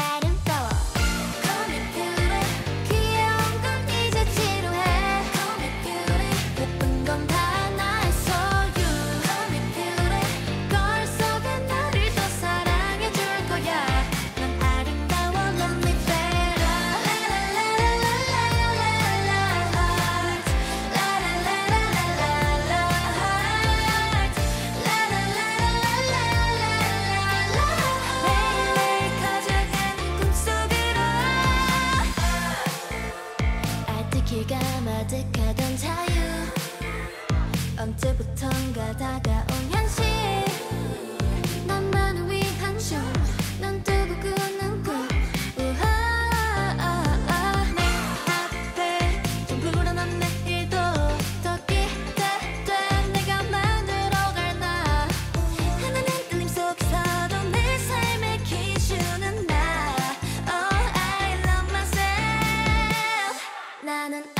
Adam. of 가득하던 자유. 언제부턴가 다가온 현실. 나만을 위한 쇼넌 뜨고 꾸는 꿈내 앞에 좀 불안한 내일도 더 기대돼. 내가 만들어갈 나 하나는 떨림 속에서도 내 삶의 기준은 나. Oh I love myself. 나는